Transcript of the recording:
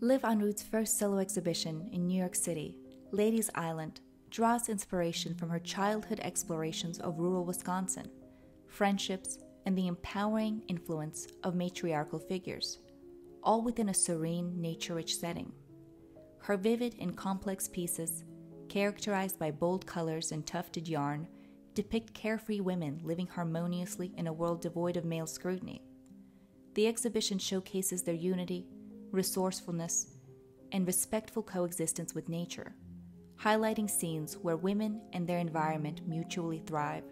Liv Aanrud's first solo exhibition in New York City, Ladies Island, draws inspiration from her childhood explorations of rural Wisconsin, friendships, and the empowering influence of matriarchal figures, all within a serene, nature rich setting. Her vivid and complex pieces, characterized by bold colors and tufted yarn, depict carefree women living harmoniously in a world devoid of male scrutiny. The exhibition showcases their unity, resourcefulness, and respectful coexistence with nature, highlighting scenes where women and their environment mutually thrive.